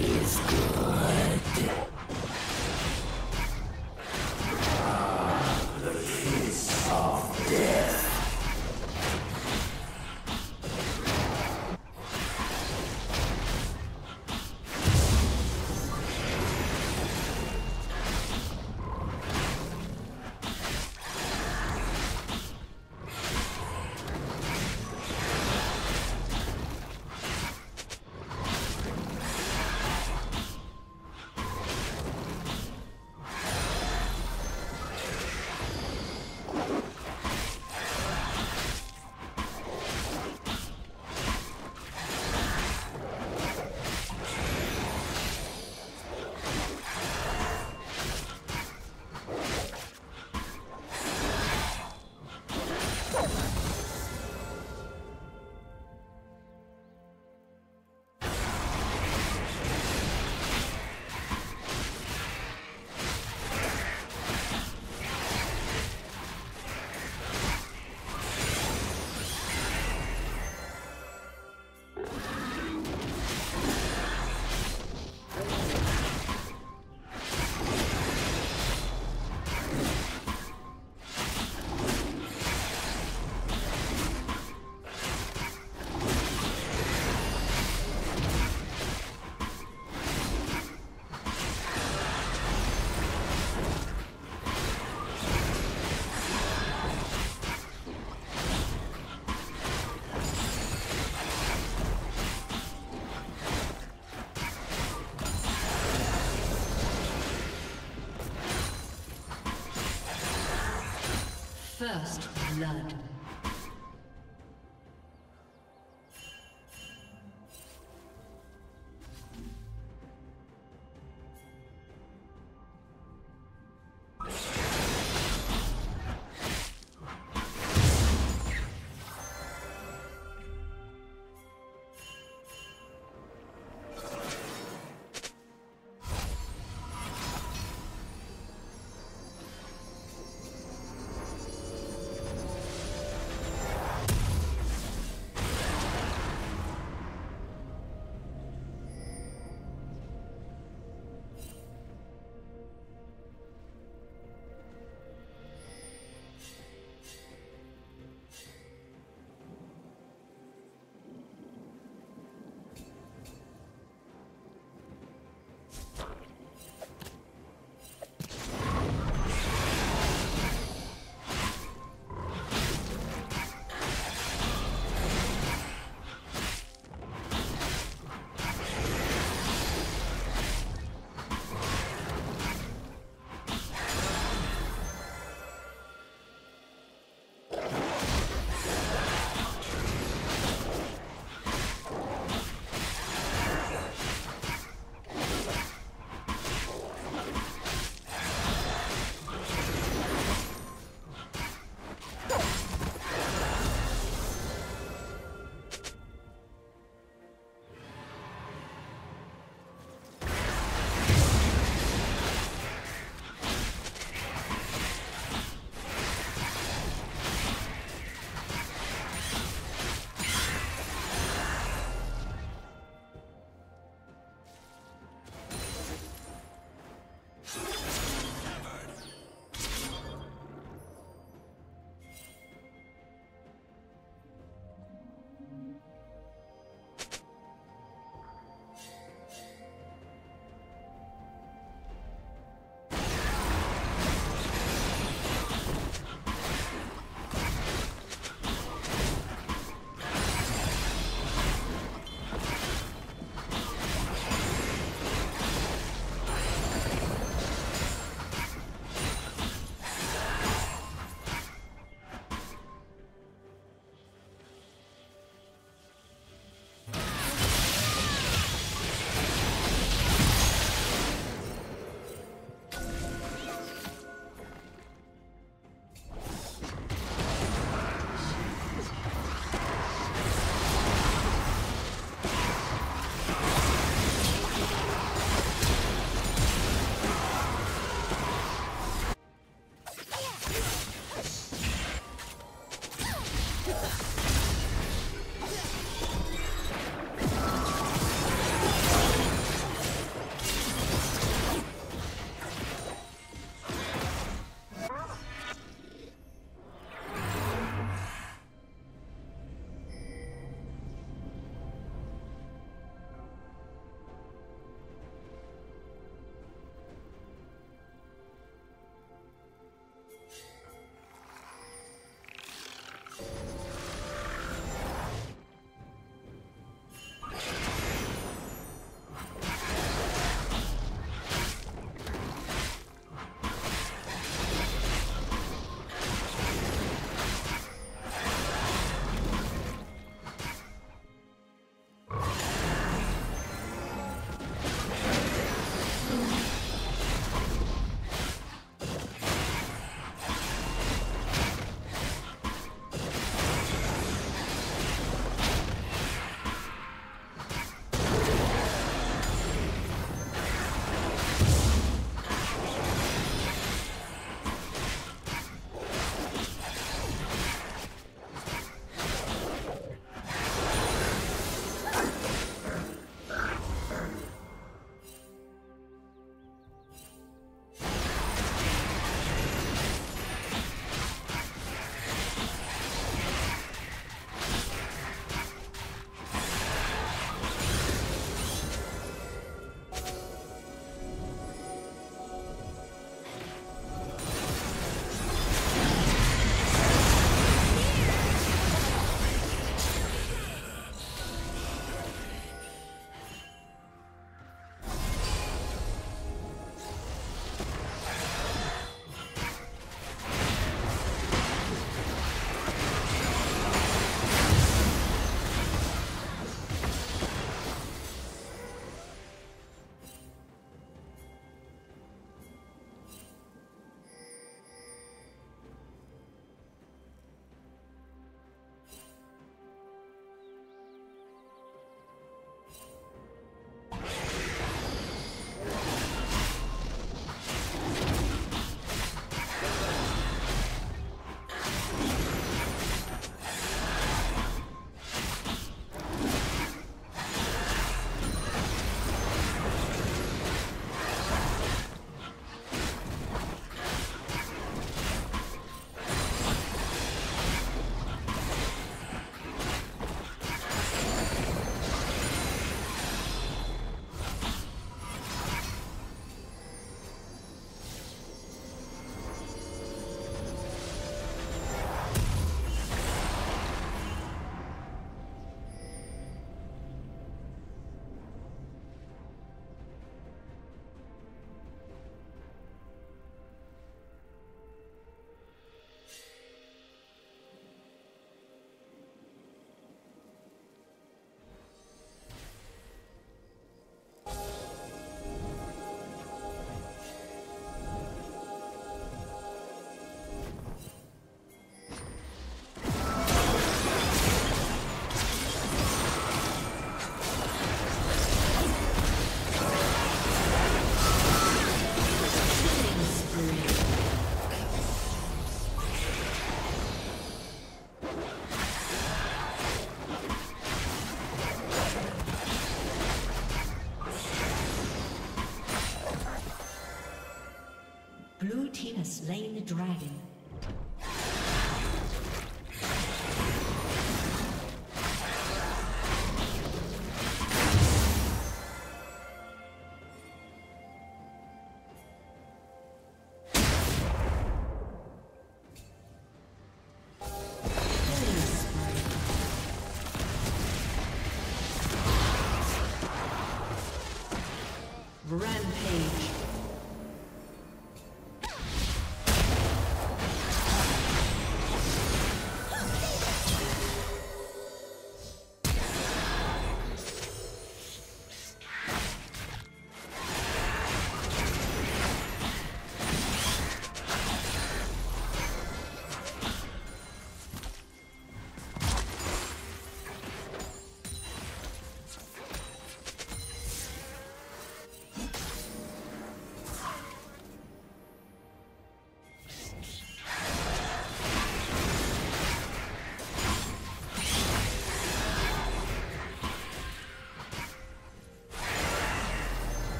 is good. First blood.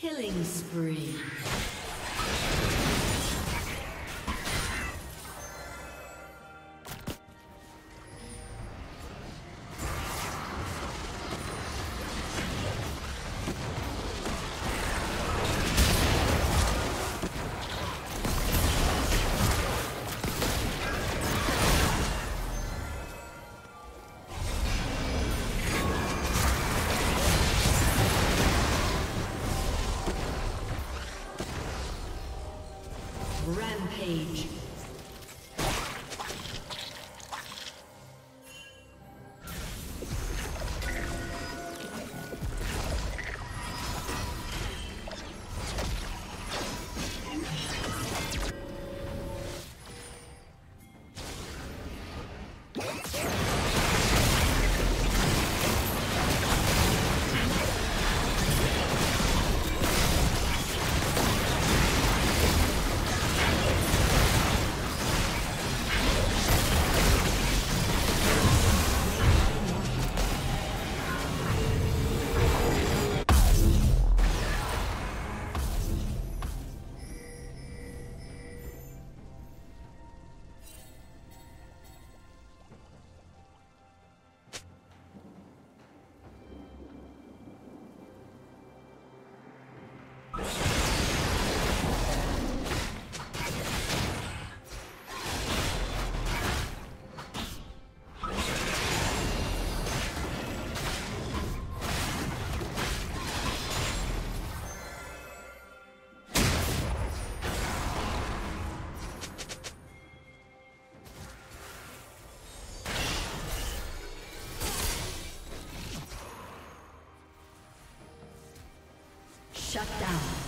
Killing spree. Rampage. Shut down.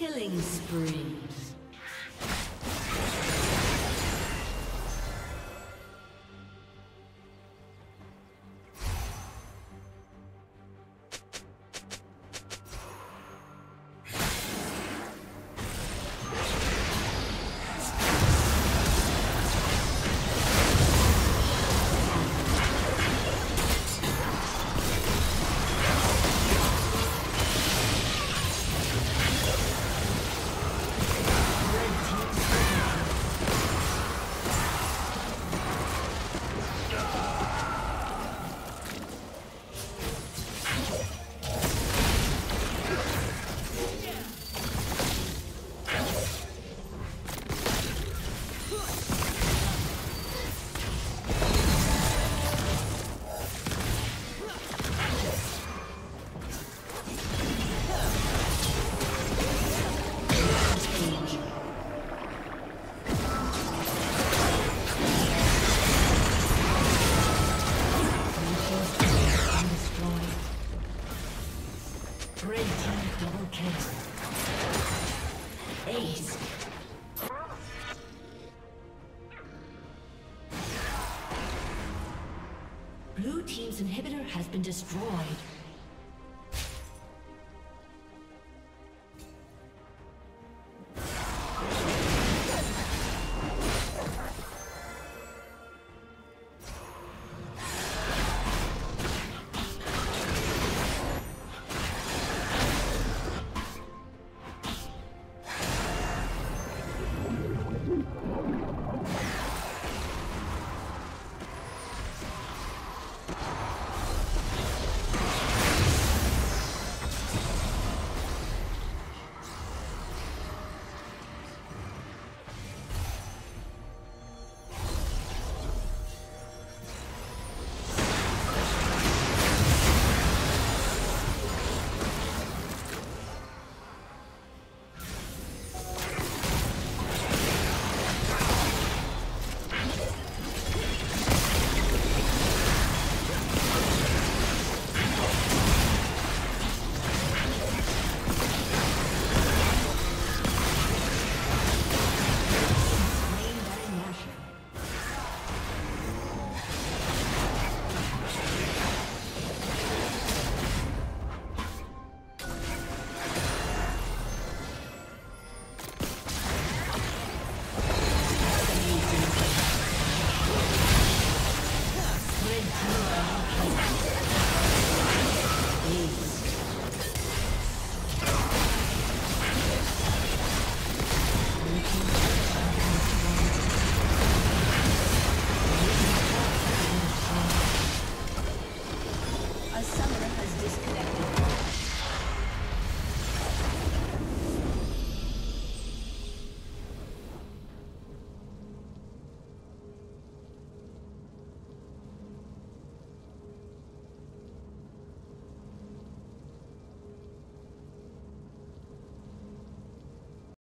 Killing spree. Been destroyed.